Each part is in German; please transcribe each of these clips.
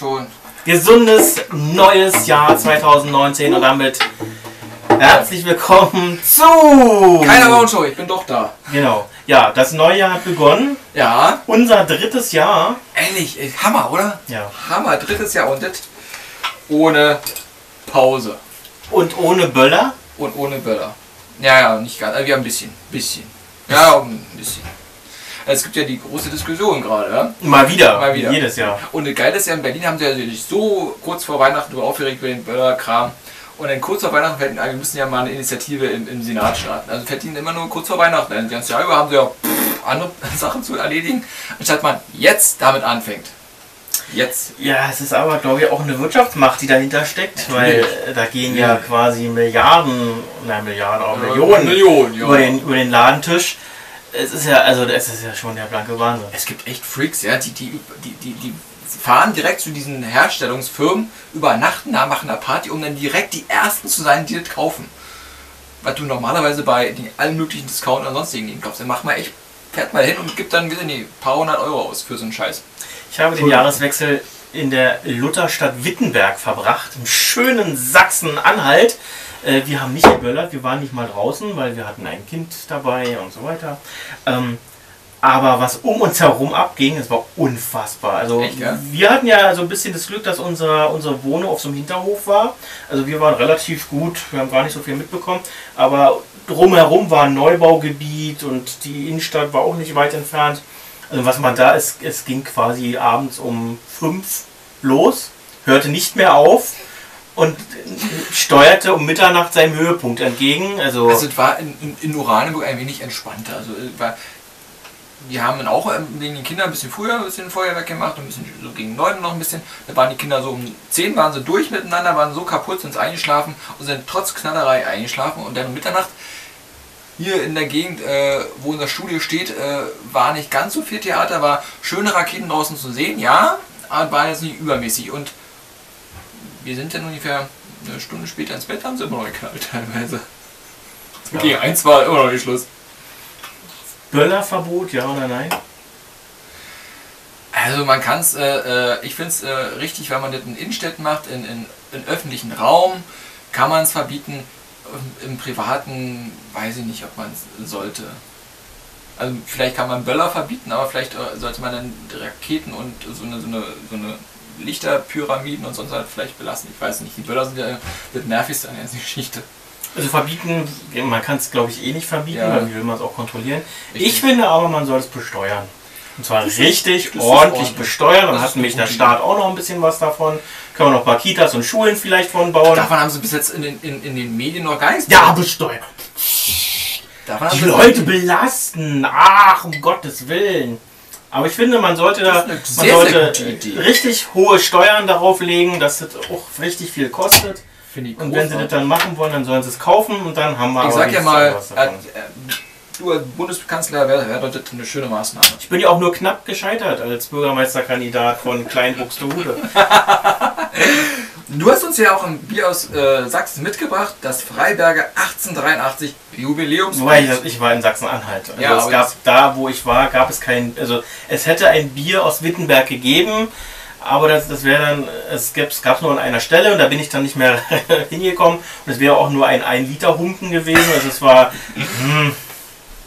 Schon. Gesundes neues Jahr 2019 und damit herzlich willkommen zu. Keiner Wochenschau, ich bin doch da. Genau. Ja, das neue Jahr hat begonnen. Ja, Unser drittes Jahr. ehrlich, ey, Hammer, oder? Ja. Hammer, drittes Jahr und das ohne Pause Und ohne Böller. und ohne Böller. Ja, ja, nicht ganz, also wir haben ein bisschen, bisschen. Ja, ein bisschen. Es gibt ja die große Diskussion gerade, ja? Mal wieder. Mal wieder. Jedes Jahr. Und das Geile ist ja, in Berlin haben sie ja sich so kurz vor Weihnachten darüber aufgeregt über den Böllerkram. Und dann kurz vor Weihnachten fällt, wir müssen ja mal eine Initiative im, im Senat starten. Also fällt ihnen immer nur kurz vor Weihnachten. ein. Das ganze Jahr über haben sie ja pff, andere Sachen zu erledigen, anstatt man jetzt damit anfängt. Jetzt. Ja, es ist aber, glaube ich, auch eine Wirtschaftsmacht, die dahinter steckt, Natürlich. weil da gehen ja quasi Milliarden, nein Milliarden, auch Millionen, Millionen, ja. über, den, über den Ladentisch. Es ist ja, also es ist ja schon der blanke Wahnsinn. Es gibt echt Freaks, ja, die, die, die, die, die fahren direkt zu diesen Herstellungsfirmen, übernachten da, machen eine Party, um dann direkt die ersten zu sein, die das kaufen. Was du normalerweise bei den allen möglichen Discount und sonstigen Dingen kaufst. Dann mach mal echt, fährt mal hin und gibt dann, nicht, ein paar hundert Euro aus für so einen Scheiß. Ich habe den Jahreswechsel in der Lutherstadt Wittenberg verbracht, im schönen Sachsen-Anhalt. Äh, wir haben nicht geböllert, wir waren nicht mal draußen, weil wir hatten ein Kind dabei und so weiter. Ähm, aber was um uns herum abging, es war unfassbar. Also Echt, ja? wir hatten ja so ein bisschen das Glück, dass unser, unsere Wohnung auf so einem Hinterhof war. Also wir waren relativ gut, wir haben gar nicht so viel mitbekommen. Aber drumherum war ein Neubaugebiet und die Innenstadt war auch nicht weit entfernt. Also was man da ist, es ging quasi abends um fünf los, hörte nicht mehr auf und steuerte um Mitternacht seinem Höhepunkt entgegen. Also, Also es war in, in, in Oranienburg ein wenig entspannter. Also war, wir haben dann auch ähm, wegen den Kindern ein bisschen früher ein bisschen Feuerwerk gemacht, ein bisschen so gegen neun noch ein bisschen. Da waren die Kinder so um 10 waren sie durch miteinander, waren so kaputt, sind eingeschlafen und sind trotz Knallerei eingeschlafen und dann um Mitternacht hier in der Gegend, äh, wo unser Studio steht, äh, war nicht ganz so viel Theater, war schöne Raketen draußen zu sehen, ja, aber war jetzt nicht übermäßig und wir sind dann ungefähr eine Stunde später ins Bett, haben sie immer noch geknallt teilweise. Ja. Okay, eins war immer noch nicht Schluss. Böllerverbot, ja oder nein? Also man kann es, äh, äh, ich finde es äh, richtig, wenn man das in Innenstädten macht, in, in, in öffentlichen Raum, kann man es verbieten. Im, Im privaten weiß ich nicht, ob man es sollte. Also vielleicht kann man Böller verbieten, aber vielleicht äh, sollte man dann Raketen und so eine, so eine, so eine Lichterpyramiden und sonst halt vielleicht belassen. Ich weiß nicht, die Böller sind ja das nervigste an der ganzen Geschichte. Also verbieten, man kann es glaube ich eh nicht verbieten, Ja. wie will man es auch kontrollieren. Richtig. Ich finde aber, man soll es besteuern. Und zwar Das richtig ordentlich ordentlich. besteuern. Dann hat nämlich der Staat auch noch ein bisschen was davon. Können wir noch ein paar Kitas und Schulen vielleicht von bauen. Davon haben sie bis jetzt in den, in, in den Medien noch gar nichts Ja, besteuern. Die Leute belasten. Ach, um Gottes Willen. Aber ich finde, man sollte da man sehr, sehr sollte Idee. richtig hohe Steuern darauf legen, dass das auch richtig viel kostet. Finde ich Und wenn sie das dann machen wollen, dann sollen sie es kaufen und dann haben wir Ich aber sag ja mal, äh, äh, du als Bundeskanzler wäre wär das eine schöne Maßnahme. Ich bin ja auch nur knapp gescheitert als Bürgermeisterkandidat von Klein-Buxtehude. Du hast uns ja auch ein Bier aus äh, Sachsen mitgebracht, das Freiberger 1883 Jubiläums. Wobei ich, ich war in Sachsen-Anhalt. Also Ja, es gab da, wo ich war, gab es kein. Also es hätte ein Bier aus Wittenberg gegeben, aber das, das wäre dann, es gab es nur an einer Stelle und da bin ich dann nicht mehr hingekommen. Und es wäre auch nur ein 1 Liter Humpen gewesen. Also es war. Hm,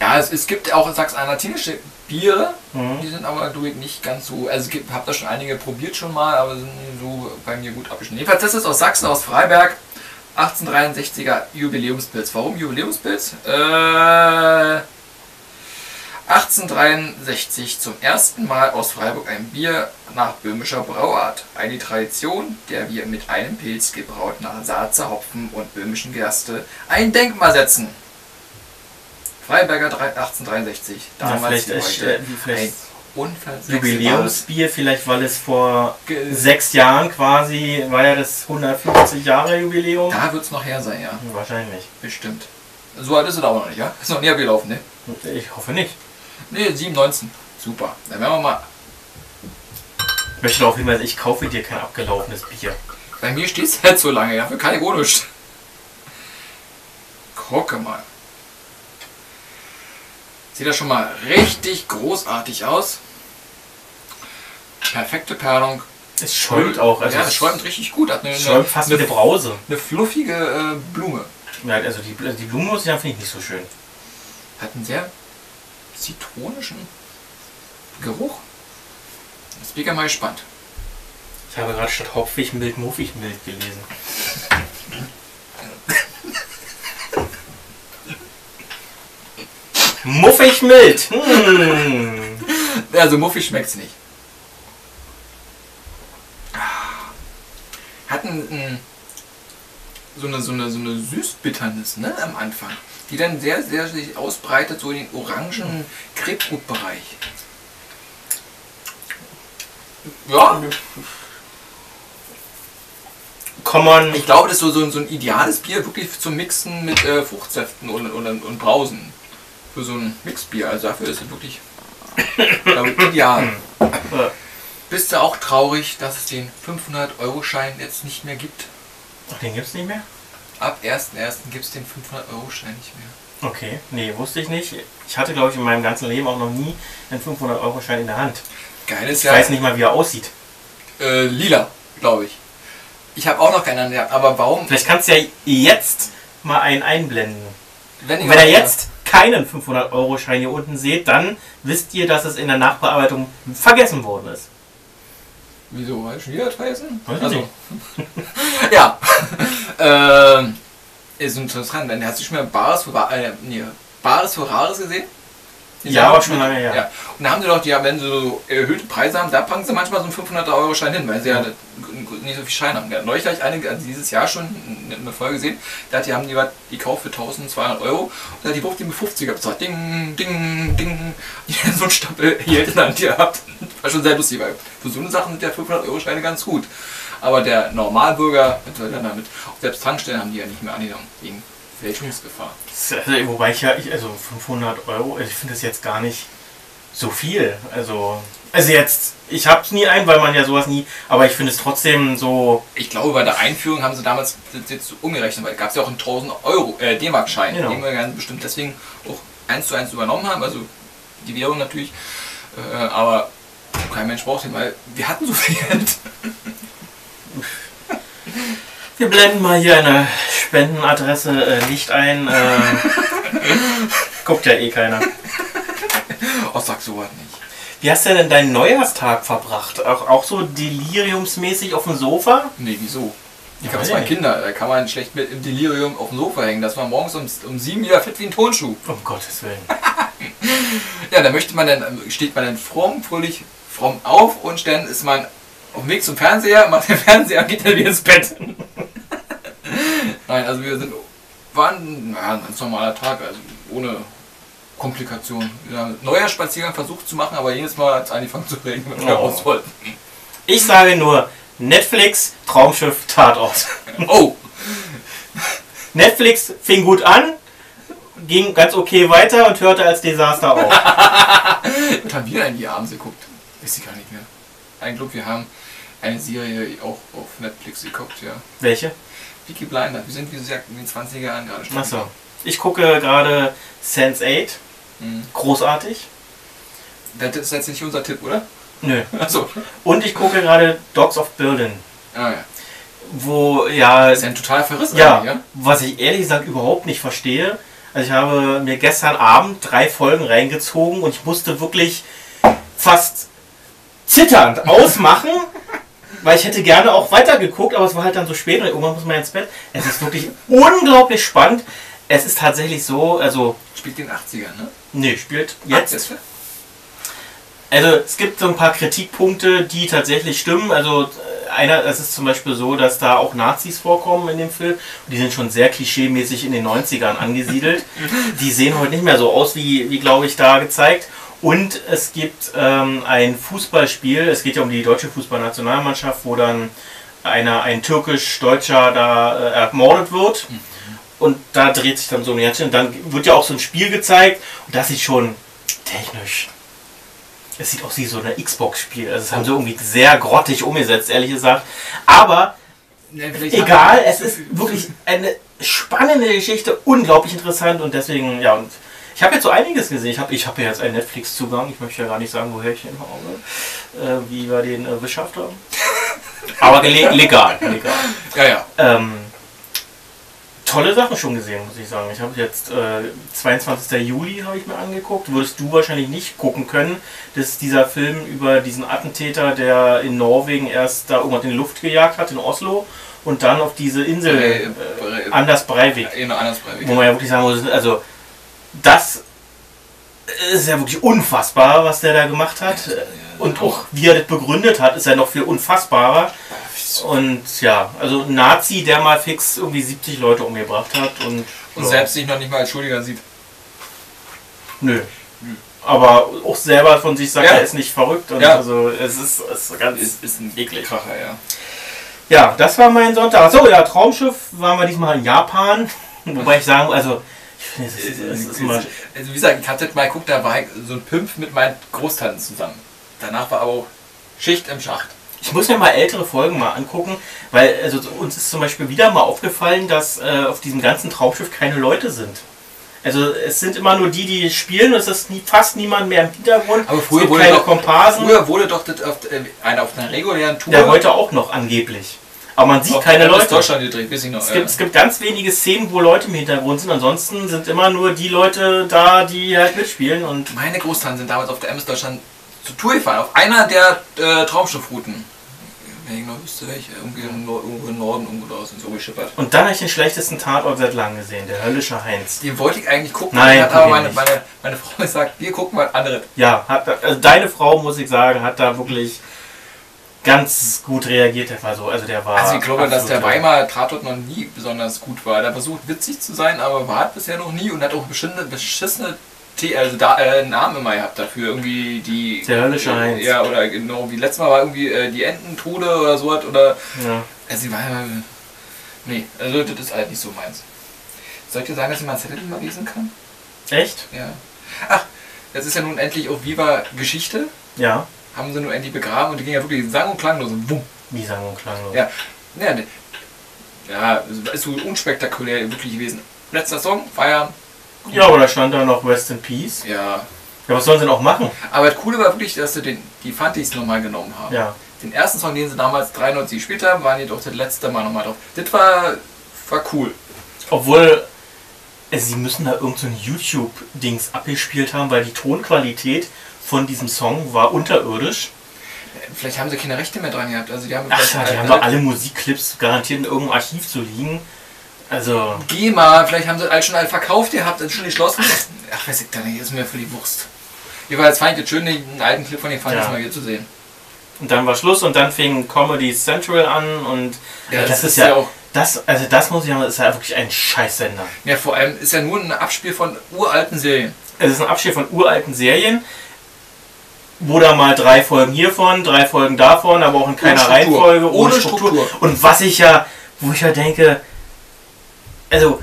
Ja, es, es gibt auch sachsen-anhaltinische Biere, hm. die sind aber durch nicht ganz so. Also ich habe da schon einige probiert schon mal, aber sind so bei mir gut abgeschnitten. Jedenfalls, das ist aus Sachsen, aus Freiberg. 1863er Jubiläumspilz. Warum Jubiläumspilz? Äh, 1863 zum ersten Mal aus Freiburg ein Bier nach böhmischer Brauart. Eine Tradition, der wir mit einem Pilz gebraut nach Saatzer Hopfen und böhmischen Gerste ein Denkmal setzen. Freiberger drei- 1863. Ja, Damals vielleicht, wie ist, heute. äh, vielleicht Jubiläumsbier, vielleicht weil es vor Ge- sechs Jahren quasi war ja das 150 Jahre Jubiläum. Da wird es noch her sein, ja. Wahrscheinlich. Bestimmt. So alt ist es aber noch nicht, ja? Ist noch nie abgelaufen, ne? Ich hoffe nicht. Ne, 719. Super. Dann werden wir mal. Ich möchte darauf hinweisen, ich kaufe dir kein abgelaufenes Bier. Bei mir steht es halt so lange, ja. Für keine. Gucke mal. Sieht das schon mal richtig großartig aus. Perfekte Perlung. Es schäumt auch. Also ja, es schäumt richtig gut. Hat eine, schäumt fast eine, wie eine Brause. eine fluffige äh, Blume. Ja, also die, die Blume muss ich finde ich nicht so schön. Hat einen sehr zitronischen Geruch. Jetzt bin ich ja mal gespannt. Ich habe gerade statt Hopfig mild muffig mild gelesen. muffig mild. Hm. Also muffig schmeckt's nicht. Hat ein, ein, so eine, so eine, so eine Süßbitternis ne, am Anfang, die dann sehr, sehr sich ausbreitet, so in den orangen Grapefruit-Bereich. Ja, Kann man. ich glaube, das ist so, so, ein, so ein ideales Bier wirklich zum Mixen mit äh, Fruchtsäften und, und, und Brausen. Für so ein Mixbier. Also dafür ist es wirklich glaube ich, ideal. Bist du auch traurig, dass es den 500-Euro-Schein jetzt nicht mehr gibt? Ach, den gibt's nicht mehr? Ab 1.1. gibt es den 500-Euro-Schein nicht mehr. Okay, nee, wusste ich nicht. Ich hatte, glaube ich, in meinem ganzen Leben auch noch nie einen 500-Euro-Schein in der Hand. Geil ist Ich ja weiß nicht mal, wie er aussieht. äh, lila, glaube ich. Ich habe auch noch keinen aber warum? Vielleicht kannst du ja jetzt mal einen einblenden. Wenn, wenn ihr jetzt keinen 500-Euro-Schein hier unten seht, dann wisst ihr, dass es in der Nachbearbeitung vergessen worden ist. Wieso? Hat schon wieder vergessen? Also. ja. ähm, ist interessant. Wenn hast du schon mal Bares für, äh, nee, Bares für Rares gesehen? Ja, aber schon lange her. Ja. Und da haben sie doch, ja, wenn sie so erhöhte Preise haben, da packen sie manchmal so einen 500-Euro-Schein hin, weil sie ja nicht so viel Schein haben. Neulich habe ich eine, also dieses Jahr schon eine- Folge gesehen, da hat die haben die was gekauft für 1200 Euro und da hat die Wucht die mit 50er bezahlt. Ding, ding, ding. Die hat so einen Stapel Geld in der Hand gehabt. War schon sehr lustig, weil für so eine Sachen sind ja 500-Euro-Scheine ganz gut. Aber der Normalbürger, was soll der damit? Selbst Tankstellen haben die ja nicht mehr angenommen, wegen Fälschungsgefahr. Also, wobei ich ja, ich, also 500 Euro, also ich finde das jetzt gar nicht so viel. Also, also jetzt, ich hab's nie ein, weil man ja sowas nie, aber ich finde es trotzdem so, Ich glaube, bei der Einführung haben sie damals das jetzt so umgerechnet, weil es gab ja auch einen 1000 Euro äh, D-Mark-Schein, Genau. den wir ganz bestimmt deswegen auch eins zu eins übernommen haben, also die Währung natürlich, äh, aber kein Mensch braucht den, weil wir hatten so viel Geld. wir blenden mal hier eine Spendenadresse äh, nicht ein. Äh, guckt ja eh keiner. Oh, sag sowas nicht. Wie hast du denn deinen Neujahrstag verbracht? Auch, auch so deliriumsmäßig auf dem Sofa? Nee, wieso? Ich habe zwei Kinder, da kann man schlecht mit im Delirium auf dem Sofa hängen, dass man morgens um, um sieben wieder fit wie ein Tonschuh. Um Gottes Willen. Ja, da möchte man dann, steht man dann fromm, fröhlich, fromm auf und dann ist man auf dem Weg zum Fernseher, macht den Fernseher und geht dann wieder ins Bett. Nein, also wir sind, waren ja, ein ganz normaler Tag, also ohne Komplikationen. Wir haben einen Neujahrspaziergang versucht zu machen, aber jedes Mal hat es angefangen zu regnen, wenn wir Oh. raus wollten. Ich sage nur Netflix, Traumschiff, Tatort. Oh, Netflix fing gut an, ging ganz okay weiter und hörte als Desaster auf. was haben wir denn die abends geguckt? Weiß ich gar nicht mehr. Ich glaube, wir haben eine Serie auch auf Netflix geguckt, ja. Welche? Vicky Blinder. Wir sind, wie gesagt, in den 20er Jahren gerade schon. Achso. Ich gucke gerade Sense8. Mhm. Großartig. Das ist jetzt nicht unser Tipp, oder? Nö. Achso. Und ich gucke gerade Dogs of Berlin. Ah, ja. Wo, ja, Das ist ja ein totaler Verriss ja, ja? was ich ehrlich gesagt überhaupt nicht verstehe. Also ich habe mir gestern Abend drei Folgen reingezogen und ich musste wirklich fast zitternd ausmachen, weil ich hätte gerne auch weitergeguckt, aber es war halt dann so spät und irgendwann muss man ins Bett. Es ist wirklich unglaublich spannend. Es ist tatsächlich so, also, Spielt in den 80ern, ne? nee, spielt jetzt das- Also es gibt so ein paar Kritikpunkte, die tatsächlich stimmen. Also äh, einer, es ist zum Beispiel so, dass da auch Nazis vorkommen in dem Film. Und die sind schon sehr klischeemäßig in den 90ern angesiedelt. Die sehen heute nicht mehr so aus, wie, wie glaube ich, da gezeigt. Und es gibt ähm, ein Fußballspiel, es geht ja um die deutsche Fußballnationalmannschaft, wo dann einer, ein türkisch-deutscher da äh, ermordet wird. Und da dreht sich dann so ein Jährchen. Dann wird ja auch so ein Spiel gezeigt. Und das sieht schon technisch es sieht aus wie so ein Xbox-Spiel. Also, das haben sie irgendwie sehr grottig umgesetzt, ehrlich gesagt. Aber Ja, egal, es ist wirklich eine spannende Geschichte, unglaublich interessant und deswegen, ja, und ich habe jetzt so einiges gesehen. Ich habe ich hab ja jetzt einen Netflix-Zugang. Ich möchte ja gar nicht sagen, woher ich ihn habe, äh, wie wir den äh, beschafft haben. Aber le legal, legal. Ja, ja. Ähm, tolle Sachen schon gesehen, muss ich sagen. Ich habe jetzt äh, 22. Juli habe ich mir angeguckt. Würdest du wahrscheinlich nicht gucken können. Das ist dieser Film über diesen Attentäter, der in Norwegen erst da irgendwas in die Luft gejagt hat, in Oslo. Und dann auf diese Insel äh, Anders Breivik. Noch anders Breivik. Wo man ja wirklich sagen muss, also das ist ja wirklich unfassbar, was der da gemacht hat. Und auch wie er das begründet hat, ist ja noch viel unfassbarer. Und ja, also ein Nazi, der mal fix irgendwie 70 Leute umgebracht hat und, Und selbst sich noch nicht mal als Schuldiger sieht. Nö. Aber auch selber von sich sagt, Ja. er ist nicht verrückt. Und Ja. also es ist, es ist ganz Ist, ist ein eklig. Kracher, ja. Ja, das war mein Sonntag. So, ja, Traumschiff waren wir diesmal in Japan. Wobei ich sagen, also es ist, es ist Also wie gesagt, ich hatte mal geguckt, da war ich so ein Pimp mit meinen Großtanten zusammen. Danach war aber auch Schicht im Schacht. Ich muss mir mal ältere Folgen mal angucken, weil also uns ist zum Beispiel wieder mal aufgefallen, dass äh, auf diesem ganzen Traumschiff keine Leute sind. Also es sind immer nur die, die spielen, es ist nie, fast niemand mehr im Hintergrund. Aber es früher gibt wurde keine doch- Komparsen. Früher wurde doch das auf, äh, einer auf einer regulären Tour ja, heute auch noch angeblich. Aber man sieht auf keine Leute. Deutschland gedreht, weiß ich noch. Es ja. gibt, es gibt ganz wenige Szenen, wo Leute im Hintergrund sind. Ansonsten sind immer nur die Leute da, die halt mitspielen. Und Meine Großtanten sind damals auf der MS Deutschland zur Tour gefahren, auf einer der äh, Traumschiffrouten. Wenn ich noch wüsste, welche, irgendwie im, Nor irgendwo im Norden irgendwo sind so geschippert. Und dann habe ich den schlechtesten Tatort seit langem gesehen, der höllische Heinz. Den wollte ich eigentlich gucken, Nein, hat aber meine, nicht. meine, meine Frau gesagt, wir gucken mal andere. Ja, hat, also deine Frau, muss ich sagen, hat da wirklich ganz gut reagiert. Der war so, also der war. Also ich glaube, dass der absolut- Weimar Tatort noch nie besonders gut war. Der versucht witzig zu sein, aber war bisher noch nie und hat auch beschissene, beschissene T also da, äh, Namen immer gehabt dafür. Irgendwie die. Der höllische Heinz. Ja, oder genau, wie letztes Mal war irgendwie äh, die Ententrude oder so was. Oder. Ja. Also die war. Nee, also das ist halt nicht so meins. Soll ich dir sagen, dass ich mal Zettel mal lesen kann? Echt? Ja. Ach, jetzt ist ja nun endlich auch Viva Geschichte. Ja. Haben sie nun endlich begraben und die ging ja wirklich sang- und klanglos. Und wumm. Wie sang und klanglos. Ja, ja, ja, ist so unspektakulär wirklich gewesen. Letzter Song, Feierabend. Ja, aber da stand da noch Rest in Peace. Ja. Ja, was sollen sie denn auch machen? Aber das Coole war wirklich, dass sie den, die Fantis nochmal genommen haben. Ja. Den ersten Song, den sie damals 93 gespielt haben, waren jedoch das letzte Mal nochmal drauf. Das war, war cool. Obwohl, also sie müssen da irgendein so YouTube-Dings abgespielt haben, weil die Tonqualität von diesem Song war unterirdisch. Vielleicht haben sie keine Rechte mehr dran gehabt. Also die haben Ach ja, die haben doch alle Musikclips garantiert in irgendeinem Archiv zu liegen. Also, GEMA, vielleicht haben sie all schon alle verkauft gehabt, sind schon geschlossen. Ach, weiß ich da nicht, ist mir völlig Wurst. Jedenfalls fand ich das schön, den alten Clip von den Fantis Ja. mal hier zu sehen. und dann war Schluss und dann fing Comedy Central an und Ja, das, das ist ist ja ja auch- das, also das muss ich sagen, ist ja wirklich ein Scheißsender. Ja, vor allem ist ja nur ein Abspiel von uralten Serien. Es ist ein Abschied von uralten Serien, da mal drei Folgen hiervon, drei Folgen davon, aber auch in keiner. Reihenfolge, ohne, Ohne Struktur. Struktur. Und was ich ja, wo ich ja denke, also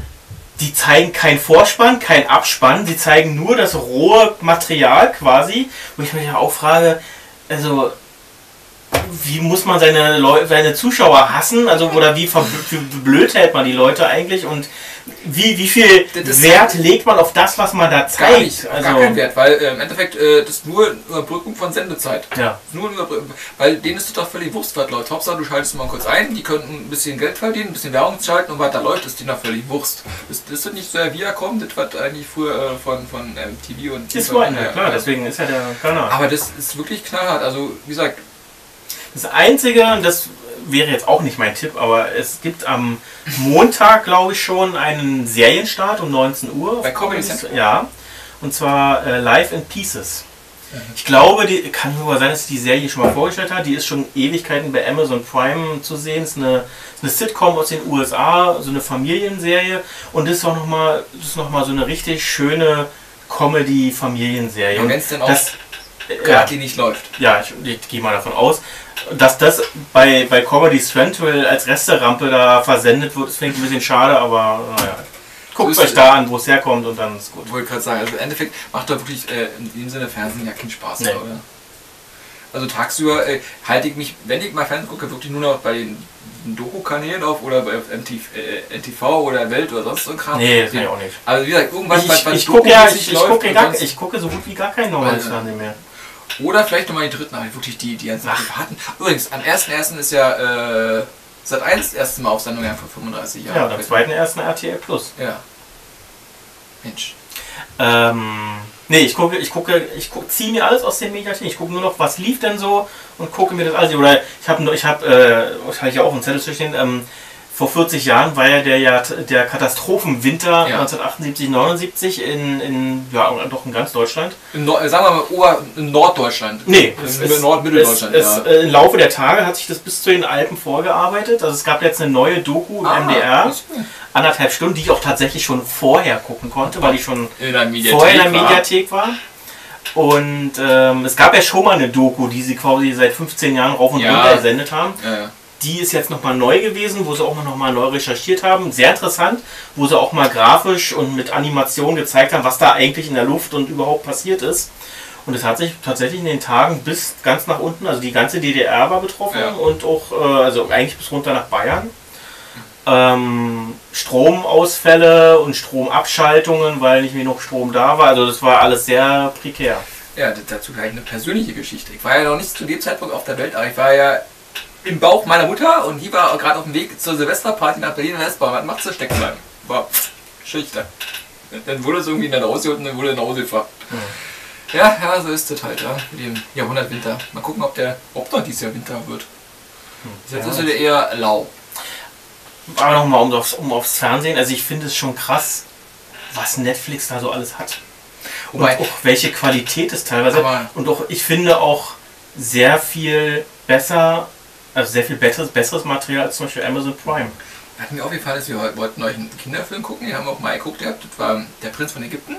die zeigen kein Vorspann, kein Abspann, sie zeigen nur das rohe Material quasi, wo ich mich ja auch frage, also wie muss man seine Leu seine Zuschauer hassen, also oder wie blöd hält man die Leute eigentlich und wie, wie viel Das ist- Wert legt man auf das, was man da zeigt? Gar nicht, also, gar keinen Wert, weil äh, im Endeffekt äh, das ist nur eine Überbrückung von Sendezeit. Ja, Nur weil denen ist es doch völlig Wurst, was läuft. Hauptsache, du schaltest mal kurz ein, die könnten ein bisschen Geld verdienen, ein bisschen Werbung schalten und weiter läuft, ist denen doch völlig Wurst. Ist, ist das nicht so ja Viacom, das was eigentlich früher äh, von, von ähm, TV und ist TV so ja, klar, deswegen ist ja der Kanal. Aber das ist wirklich knallhart. Also, wie gesagt, Das Einzige, und das wäre jetzt auch nicht mein Tipp, aber es gibt am Montag, glaube ich, schon einen Serienstart um 19 Uhr. Bei Comedy Central? Ja. Und zwar äh, Live in Pieces. Ich glaube, die kann sogar sein, dass die Serie schon mal vorgestellt hat. Die ist schon Ewigkeiten bei Amazon Prime zu sehen. Ist eine, ist eine Sitcom aus den USA, so eine Familienserie. Und das ist auch nochmal noch mal so eine richtig schöne Comedy-Familienserie. wenn es denn auch das, äh, gerade nicht läuft. ja, ich, ich gehe mal davon aus, dass das bei, bei Comedy Central als Resterampe da versendet wird, ist vielleicht ein bisschen schade, aber naja. Guckt So euch da an, wo es herkommt und dann ist gut. Ich wollte gerade sagen, also im Endeffekt macht da wirklich äh, in dem Sinne Fernsehen ja keinen Spaß, Nee. oder? Also tagsüber äh, halte ich mich, wenn ich mal Fernsehen gucke, wirklich nur noch bei den Doku-Kanälen auf oder bei MTV, äh, NTV oder Welt oder sonst so ein Kram. Nee, das kann ich auch nicht. Also wie gesagt, irgendwas, Ich, was- was ich, gucke ja, ich, ich, läuft gucke gar, ich gucke so gut wie gar kein normales Weil- Fernsehen mehr. Oder vielleicht nochmal die dritten, aber wirklich die, die ganzen hatten. Übrigens, am 1.1. ist ja äh, seit 1 erste Mal auf Sendung ja vor 35 Jahren. Ja, und am zweiten ersten RTL Plus. Ja. Mensch. Ähm, nee, ich gucke, ich gucke, ich gucke, ziehe mir alles aus den Mediatheken. Ich gucke nur noch, was lief denn so und gucke mir das alles. Oder ich habe, ich habe, äh, das habe ich ja auch einen Zettel zwischen ähm, vor 40 Jahren war ja der, ja der Katastrophenwinter Ja. 1978, 79 in, in, ja, doch in ganz Deutschland. Im Nord, sagen wir mal Ober, in Norddeutschland. Nee, in Nordmitteldeutschland. es, ja. es, äh, Im Laufe der Tage hat sich das bis zu den Alpen vorgearbeitet. Also es gab jetzt eine neue Doku im Ah, MDR, anderthalb Stunden, die ich auch tatsächlich schon vorher gucken konnte, weil ich schon in vorher in der war. Mediathek war. Und ähm, es gab ja schon mal eine Doku, die sie quasi seit 15 Jahren rauf und Ja. runter gesendet haben. Ja, ja. Die ist jetzt nochmal neu gewesen, wo sie auch nochmal neu recherchiert haben. Sehr interessant, wo sie auch mal grafisch und mit Animation gezeigt haben, was da eigentlich in der Luft und überhaupt passiert ist. Und es hat sich tatsächlich in den Tagen bis ganz nach unten, also die ganze DDR war betroffen Ja. und auch, äh, also eigentlich bis runter nach Bayern. Ähm, Stromausfälle und Stromabschaltungen, weil nicht genug Strom da war. Also das war alles sehr prekär. Ja, dazu gleich eine persönliche Geschichte. Ich war ja noch nicht zu dem Zeitpunkt auf der Welt, aber ich war ja im Bauch meiner Mutter und die war gerade auf dem Weg zur Silvesterparty nach Berlin in der S-Bahn. Was macht sie? Stecken bleiben. War schüchtern. Dann wurde es irgendwie dann rausgeholt und dann wurde nach Hause gefahren. Ja, ja, so ist es halt, ja. Mit dem Jahrhundertwinter. Mal gucken, ob der, ob noch dieses Jahr Winter wird. Jetzt Ja. ist wieder eher lau. Aber nochmal um aufs, um aufs Fernsehen. Also ich finde es schon krass, was Netflix da so alles hat. Und Wobei- auch welche Qualität es teilweise hat. Und auch, ich finde auch sehr viel besser, also sehr viel besseres, besseres Material als zum Beispiel Amazon Prime. Hat mir aufgefallen, dass wir heute wollten euch einen Kinderfilm gucken, den haben wir auch mal geguckt gehabt. Das war Der Prinz von Ägypten.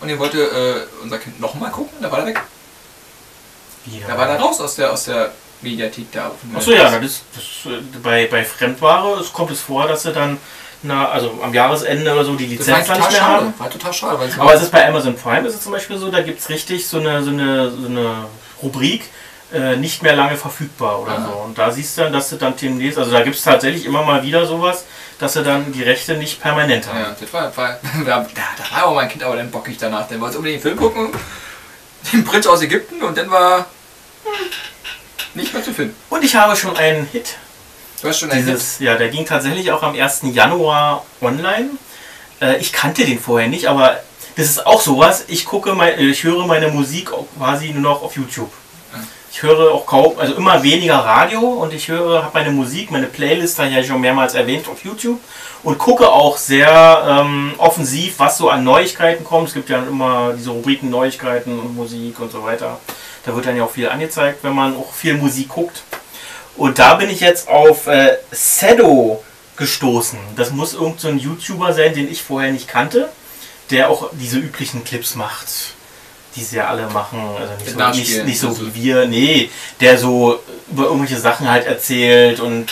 Und den wollte äh, unser Kind nochmal gucken, da war er weg. Wie, Da war er raus aus der, aus der Mediathek da. Achso, ja, das ist, das, äh, bei, bei Fremdware es kommt es vor, dass sie dann na, also am Jahresende oder so die Das war Lizenz dann total nicht mehr schade. haben. War total schade. Aber war, es ist bei Amazon Prime ist es zum Beispiel so, da gibt es richtig so eine, so eine, so eine Rubrik, äh, nicht mehr lange verfügbar oder Aha. so. Und da siehst du dann, dass du dann demnächst, also da gibt es tatsächlich immer mal wieder sowas, dass sie dann die Rechte nicht permanent haben. ja, das war, war da, da war auch mein Kind aber dann bockig danach. Dann wollte unbedingt den Film gucken, den Prinz aus Ägypten und dann war nicht mehr zu finden. Und ich habe schon einen Hit. Du hast schon einen Hit. Dieses, ja, der ging tatsächlich auch am 1. Januar online. Äh, ich kannte den vorher nicht, aber das ist auch sowas. Ich gucke, mein, ich höre meine Musik quasi nur noch auf YouTube. Ich höre auch kaum, also immer weniger Radio und ich höre, habe meine Musik, meine Playlist, habe ich ja schon mehrmals erwähnt, auf YouTube und gucke auch sehr ähm, offensiv, was so an Neuigkeiten kommt. Es gibt ja immer diese Rubriken Neuigkeiten und Musik und so weiter. Da wird dann ja auch viel angezeigt, wenn man auch viel Musik guckt. Und da bin ich jetzt auf äh, Sedo gestoßen. Das muss irgendein so YouTuber sein, den ich vorher nicht kannte, der auch diese üblichen Clips macht, die sie ja alle machen. Also nicht, so, nicht, nicht so wie wir, nee, der so über irgendwelche Sachen halt erzählt und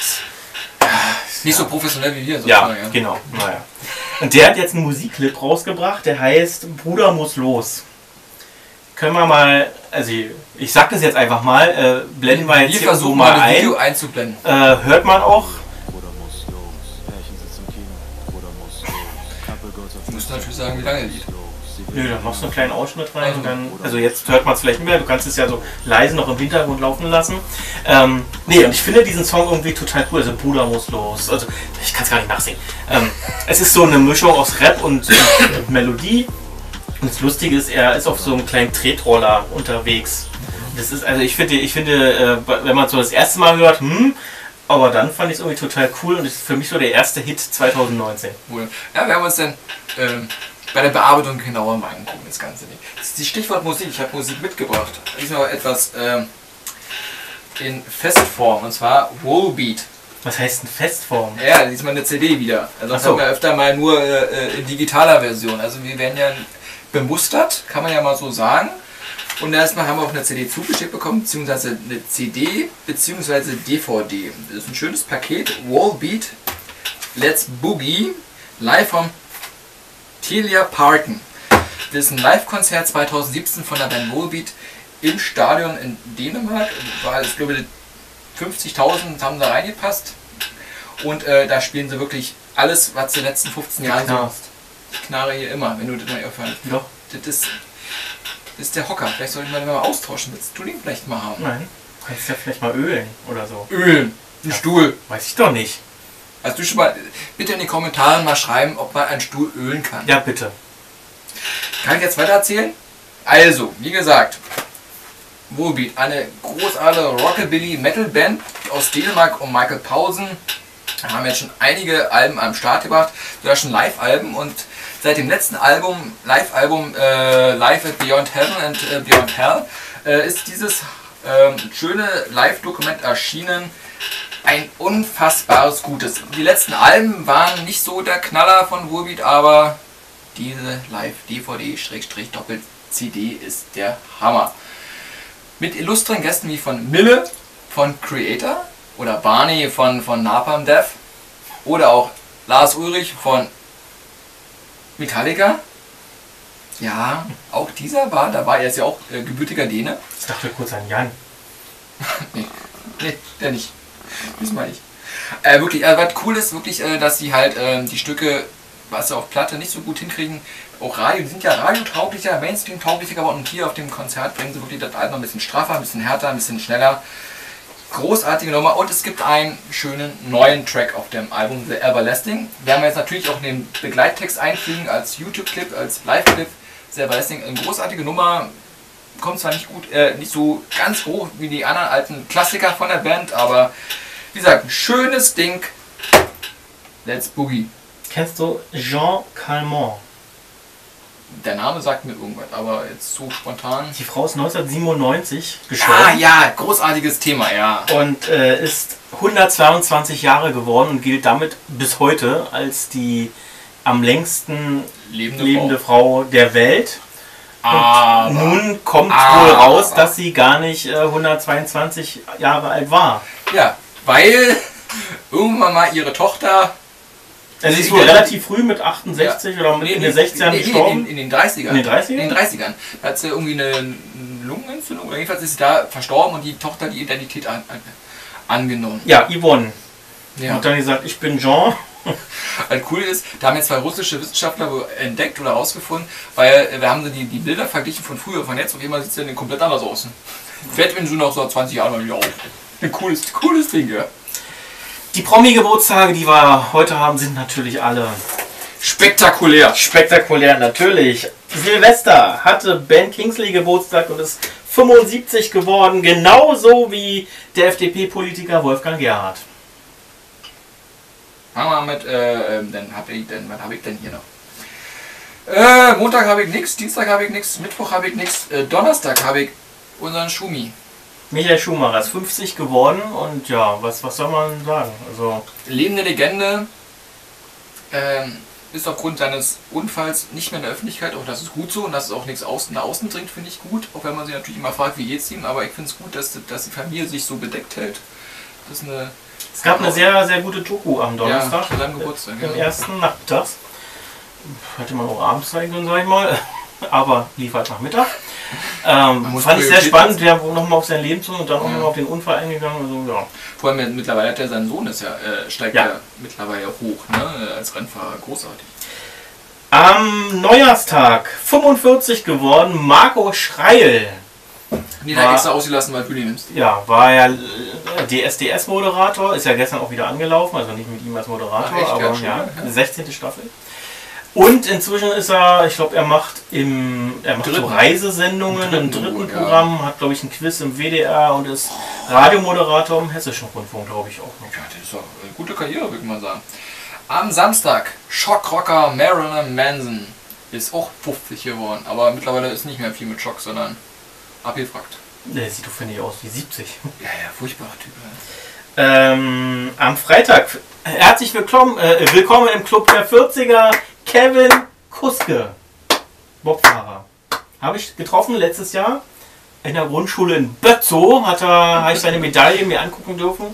Nicht so professionell wie wir. ja, sozusagen, genau, naja. Und der hat jetzt einen Musikclip rausgebracht, der heißt Bruder muss los. Können wir mal, also ich, ich sag das jetzt einfach mal, äh, blenden wir jetzt Wir hier versuchen mal mal ein. Video einzublenden. Äh, hört man auch. Bruder muss los, Pärchen sitzt im Kino, Bruder muss los, Kappe Gott Du musst natürlich sagen, wie lange der Lied. Nö, dann machst du einen kleinen Ausschnitt rein und dann, Also. jetzt hört man es vielleicht nicht mehr, du kannst es ja so leise noch im Hintergrund laufen lassen. Ähm, nee, und ich finde diesen Song irgendwie total cool, also Bruder muss los, also ich kann es gar nicht nachsingen. Ähm, es ist so eine Mischung aus Rap und, und Melodie und das Lustige ist, er ist auf so einem kleinen Tretroller unterwegs. Das ist, also ich finde, ich finde, äh, wenn man es so das erste Mal hört, hm, aber dann fand ich es irgendwie total cool und ist für mich so der erste Hit 2019. Wohl. Ja, wir haben uns dann ähm, bei der Bearbeitung genauer mal angucken, das Ganze nicht. Das ist die Stichwort Musik, ich habe Musik mitgebracht. Diesmal etwas ähm, in Festform, und zwar Wallbeat. Was heißt denn Festform? Ja, diesmal eine CD wieder. Also das Ach so. haben wir öfter mal nur äh, in digitaler Version. Also wir werden ja bemustert, kann man ja mal so sagen. Und erstmal haben wir auch eine CD zugeschickt bekommen, beziehungsweise eine CD, beziehungsweise DVD. Das ist ein schönes Paket, Wallbeat, Let's Boogie, live vom Telia Parken. Das ist ein Live-Konzert 2017 von der Band Wallbeat im Stadion in Dänemark. War, ich glaube, 50.000 haben da reingepasst. Und äh, da spielen sie wirklich alles, was sie in den letzten 15 Jahren so. Ich knarre hier immer, wenn du das mal aufhörst. Doch. Das ist. Das ist der Hocker. Vielleicht soll ich mal den mal austauschen. Willst du den vielleicht mal haben? Nein. Kannst ja vielleicht mal ölen oder so. Ölen. Ein Stuhl. Weiß ich doch nicht. Hast du schon mal. Bitte in die Kommentare mal schreiben, ob man einen Stuhl ölen kann. Ja, bitte. Kann ich jetzt weiter erzählen? Also, wie gesagt, Wohlbeat, eine großartige Rockabilly-Metal-Band aus Dänemark und Michael Pausen. Haben jetzt schon einige Alben am Start gebracht, sogar schon Live-Alben und seit dem letzten Album, Live-Album äh, Live at Beyond Heaven and äh, Beyond Hell, äh, ist dieses ähm, schöne Live-Dokument erschienen. Ein unfassbares Gutes. Die letzten Alben waren nicht so der Knaller von Wohlbeat, aber diese Live-DVD-Doppel-CD ist der Hammer. Mit illustren Gästen wie von Mille von Creator oder Barney von, von Napalm Death oder auch Lars Ulrich von Metallica. Ja, auch dieser war dabei. Er ist ja auch äh, gebürtiger Däne. Ich dachte kurz an Jan. Nee, nee, der nicht. Diesmal nicht. Äh, wirklich, äh, was cool ist, wirklich, äh, dass sie halt äh, die Stücke, was sie auf Platte nicht so gut hinkriegen, auch Radio, die sind ja radiotauglicher, Mainstream-tauglicher geworden und hier auf dem Konzert bringen sie wirklich das Album ein bisschen straffer, ein bisschen härter, ein bisschen schneller. Großartige Nummer und es gibt einen schönen neuen Track auf dem Album The Everlasting. Werden wir jetzt natürlich auch den Begleittext einfügen als YouTube-Clip, als Live-Clip. The Everlasting, eine großartige Nummer, kommt zwar nicht gut, äh, nicht so ganz hoch wie die anderen alten Klassiker von der Band, aber wie gesagt, ein schönes Ding. Let's Boogie. Kennst du Jean Calment? Der Name sagt mir irgendwas, aber jetzt so spontan. Die Frau ist 1997 gestorben. Ah ja, großartiges Thema, ja. und äh, ist 122 Jahre geworden und gilt damit bis heute als die am längsten Lebende, lebende Frau der Welt. Und Aber, nun kommt aber- wohl raus, dass sie gar nicht äh, 122 Jahre alt war. ja, weil irgendwann mal ihre Tochter. Also sie ist Sie- wohl relativ früh mit 68 oder mit in den 60ern nee, gestorben. Nee, in, in den 30ern. In den 30ern? In den 30ern. Da hat sie irgendwie eine Lungenentzündung oder jedenfalls ist sie da verstorben und die Tochter die Identität an, an, angenommen. Ja, Yvonne. Ja. Und dann gesagt, ich bin Jean. Halt cool ist, da haben jetzt zwei russische Wissenschaftler entdeckt oder herausgefunden, weil äh, wir haben die, die Bilder verglichen von früher, von jetzt und immer sieht es dann komplett anders aus. Fährt wenn so noch so 20 Jahre mal wieder auf. Ein cooles, cooles Ding, ja. Die Promi-Geburtstage, die wir heute haben, sind natürlich alle Spektakulär. spektakulär. Natürlich. Silvester hatte Ben Kingsley Geburtstag und ist 75 geworden, genauso wie der FDP-Politiker Wolfgang Gerhardt. Fangen wir mit, äh, ähm, dann hab ich, dann, was habe ich denn hier noch? Äh, Montag habe ich nichts, Dienstag habe ich nichts, Mittwoch habe ich nichts, äh, Donnerstag habe ich unseren Schumi. Michael Schumacher ist 50 geworden und ja, was, was soll man sagen? Also, Lebende Legende, ähm, ist aufgrund seines Unfalls nicht mehr in der Öffentlichkeit, auch das ist gut so und dass es auch nichts außen, nach außen dringt, finde ich gut, auch wenn man sich natürlich immer fragt, wie geht's ihm, aber ich finde es gut, dass, dass die Familie sich so bedeckt hält. Das ist eine, es gab eine sehr, sehr gute Doku am ja, Donnerstag. zu seinem Geburtstag. Im Ja. ersten Nachmittags. Hätte man auch abends zeigen können, sag ich mal. Aber lief halt nach Mittag. Ähm, fand ich sehr spannend. Der nochmal auf sein Leben zu und dann auch Ja. nochmal auf den Unfall eingegangen. Also, ja. Vor allem mittlerweile hat er seinen Sohn, ist ja, äh, steigt Ja. ja. mittlerweile hoch, ne, als Rennfahrer, großartig. Am Neujahrstag 45 geworden, Marco Schreil. Nee, War- da extra ausgelassen, weil du die nimmst. Ja, war ja DSDS-Moderator, ist ja gestern auch wieder angelaufen, also nicht mit ihm als Moderator, Ach, echt? aber Ja, ja, schon, ja. 16. Staffel. Und inzwischen ist er, ich glaube, er macht im er macht so Dritten. Reisesendungen Im dritten im dritten Programm, ja. Hat glaube ich ein Quiz im WDR und ist Radiomoderator im Hessischen Rundfunk, glaube ich auch noch. Ja, das ist doch eine gute Karriere, würde ich mal sagen. Am Samstag, Schockrocker Marilyn Manson ist auch 50 geworden, aber mittlerweile ist nicht mehr viel mit Schock, sondern abgefragt. Der sieht doch, finde ich, aus wie 70. Ja, ja, furchtbarer Typ. Ähm, am Freitag, herzlich willkommen, äh, willkommen im Club der 40er, Kevin Kuske, Bobfahrer. Habe ich getroffen letztes Jahr in der Grundschule in Bötzow, hat er, habe ich seine Medaille mir angucken dürfen.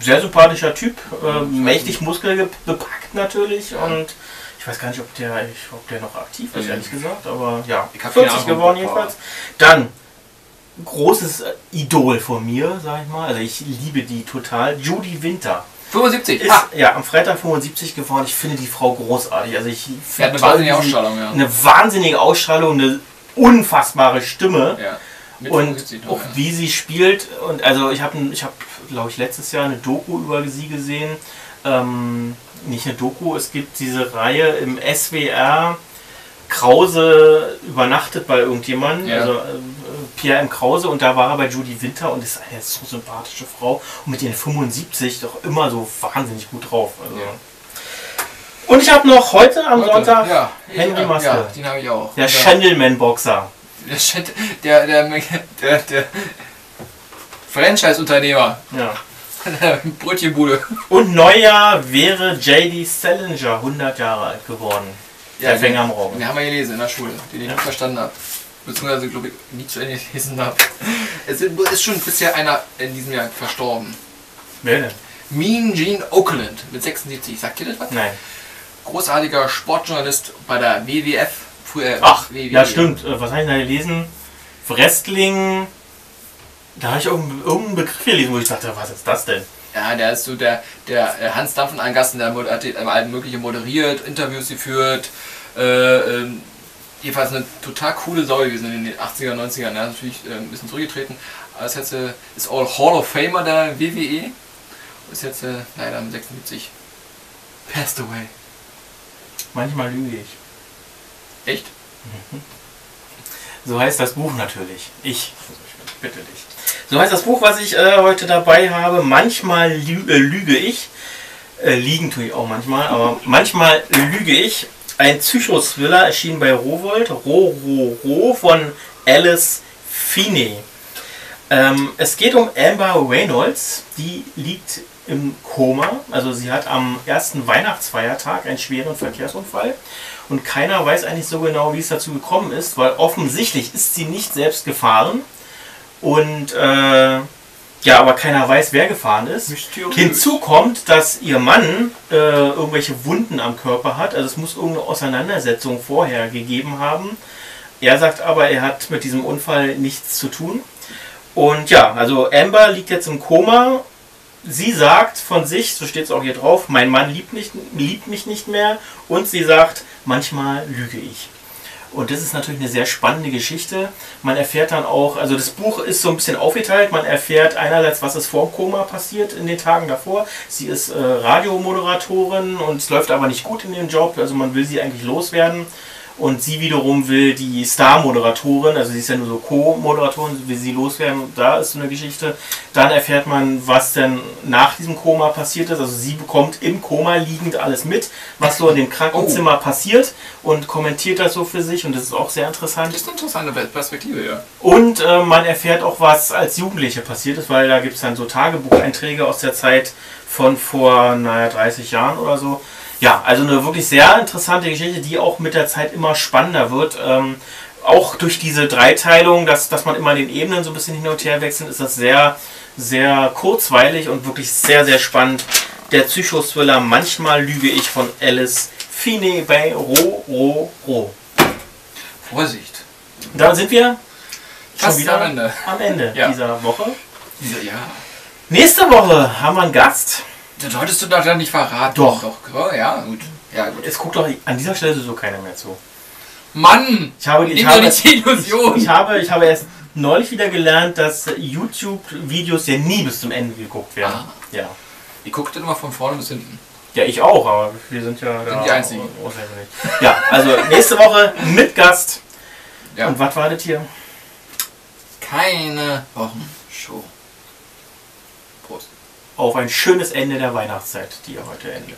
Sehr sympathischer Typ, äh, mächtig muskelbepackt natürlich und ich weiß gar nicht, ob der, ich, ob der noch aktiv ist, ehrlich gesagt, aber ja, Ich hab keine 40 Ahnung, geworden jedenfalls. Dann großes äh, Idol von mir, sag ich mal. Also ich liebe die total. Judy Winter 75! ist Ah, ja am Freitag 75 geworden. Ich finde die Frau großartig. Also ich finde eine wahnsinnige Ausstrahlung, ja. eine wahnsinnige Ausstrahlung, eine unfassbare Stimme. Ja. Mit Und 75 noch, auch ja. wie sie spielt. Und also ich habe, ich hab, glaube ich, letztes Jahr eine Doku über sie gesehen. Ähm, nicht eine Doku, es gibt diese Reihe im SWR. Krause übernachtet bei irgendjemandem, Ja. also äh, Pierre M. Krause, und da war er bei Judy Winter und ist eine so sympathische Frau und mit ihren 75 doch immer so wahnsinnig gut drauf. Also. Ja. Und ich habe noch heute am Heute, Sonntag ja, Henry Maske. Ja, den habe ich auch. der Und, äh, Gentleman-Boxer. Der, der, der, der, der Franchise-Unternehmer. Ja. Brötchenbude. Und Neujahr wäre JD Salinger 100 Jahre alt geworden. Der den- Fänger am Raum. Den haben wir gelesen in der Schule, den ich Ja. nicht verstanden habe. Beziehungsweise, glaube ich, nie zu Ende gelesen habe. Es ist schon bisher einer in diesem Jahr verstorben. Wer denn? Mean Gene Oakland mit 76. Sagt ihr das was? Nein. Großartiger Sportjournalist bei der WWF. Früher Ach, WWE. ja stimmt. Äh, Was habe ich da gelesen? Wrestling. Da habe ich irgendeinen irgendeinen Begriff gelesen, wo ich dachte, was ist das denn? Ja, der ist so der, der äh, Hans Dampfen an Gasten, der hat die- äh, alles Mögliche moderiert, Interviews geführt. Äh, ähm, jedenfalls eine total coole Sau gewesen in den 80er, 90ern. Er ist natürlich äh, ein bisschen zurückgetreten. Aber ist jetzt äh, ist All Hall of Famer der WWE. Ist jetzt äh, leider mit 76 passed away. Manchmal lüge ich. Echt? So heißt das Buch natürlich. Ich. Bitte dich. So heißt das Buch, was ich äh, heute dabei habe. Manchmal lü äh, lüge ich. Äh, liegen tue ich auch manchmal, aber manchmal lüge ich. Ein Psychothriller erschien bei Rowold. Ro, Ro, Ro von Alice Feeney. Ähm, es geht um Amber Reynolds. Die liegt im Koma. Also sie hat am ersten Weihnachtsfeiertag einen schweren Verkehrsunfall. Und keiner weiß eigentlich so genau, wie es dazu gekommen ist, weil offensichtlich ist sie nicht selbst gefahren. Und äh, ja, aber keiner weiß, wer gefahren ist. Mysteriös. Hinzu kommt, dass ihr Mann äh, irgendwelche Wunden am Körper hat. Also es muss irgendeine Auseinandersetzung vorher gegeben haben. Er sagt aber, er hat mit diesem Unfall nichts zu tun. Und ja, also Amber liegt jetzt im Koma. Sie sagt von sich, so steht es auch hier drauf, mein Mann liebt, nicht, liebt mich nicht mehr. Und sie sagt, manchmal lüge ich. Und das ist natürlich eine sehr spannende Geschichte. Man erfährt dann auch, also das Buch ist so ein bisschen aufgeteilt. Man erfährt einerseits, was ist vor dem Koma passiert in den Tagen davor. Sie ist äh, Radiomoderatorin und es läuft aber nicht gut in ihrem Job. Also man will sie eigentlich loswerden. Und sie wiederum will die Star-Moderatorin, also sie ist ja nur so Co-Moderatorin, will sie loswerden. Und da ist so eine Geschichte. Dann erfährt man, was denn nach diesem Koma passiert ist. Also sie bekommt im Koma liegend alles mit, was so in dem Krankenzimmer passiert und kommentiert das so für sich. Und das ist auch sehr interessant. Das ist eine interessante Perspektive, ja. Und äh, man erfährt auch, was als Jugendliche passiert ist, weil da gibt es dann so Tagebucheinträge aus der Zeit von vor, naja, 30 Jahren oder so. Ja, also eine wirklich sehr interessante Geschichte, die auch mit der Zeit immer spannender wird. Ähm, auch durch diese Dreiteilung, dass, dass man immer in den Ebenen so ein bisschen hin und her wechselt, ist das sehr, sehr kurzweilig und wirklich sehr, sehr spannend. Der Psychothriller Manchmal lüge ich von Alice Fine bei Ro, Ro, Ro. Vorsicht. Da sind wir schon Fast wieder am Ende. am Ende Ja. dieser Woche. Ja. Nächste Woche haben wir einen Gast. Das solltest du doch dann nicht verraten. Doch. Doch, oh, ja, gut. Ja, gut. Es guckt doch an dieser Stelle so keiner mehr zu. Mann! Ich habe, ich habe, doch nicht die Illusion! ich habe, ich habe erst neulich wieder gelernt, dass YouTube-Videos ja nie bis zum Ende geguckt werden. Ah. Ja. Ich gucke dann immer von vorne bis hinten. Ja, ich auch, aber wir sind ja da die Einzigen. Ja, also nächste Woche mit Gast. Ja. Und was war das hier? Keine Wochenshow. Auf ein schönes Ende der Weihnachtszeit, die ja heute endet.